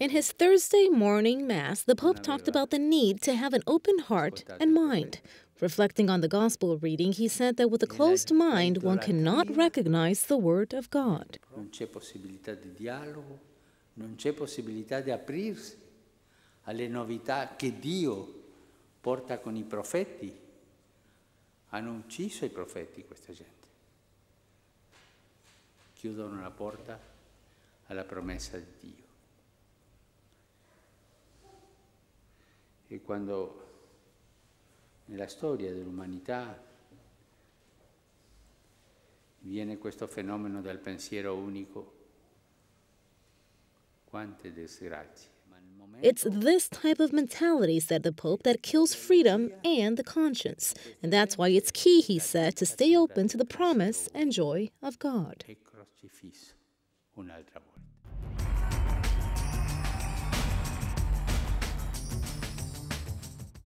In his Thursday morning Mass, the Pope talked about the need to have an open heart and mind. Reflecting on the Gospel reading, he said that with a closed mind, one cannot recognize the Word of God. Non c'è possibilità di dialogo, non c'è possibilità di aprirsi alle novità che Dio porta con i profeti. Hanno ucciso i profeti questa gente. Chiudono la porta alla promessa di Dio. E quando nella storia dell'umanità viene questo fenomeno del pensiero unico, quante disgrazie. It's this type of mentality, said the Pope, that kills freedom and the conscience. And that's why it's key, he said, to stay open to the promise and joy of God.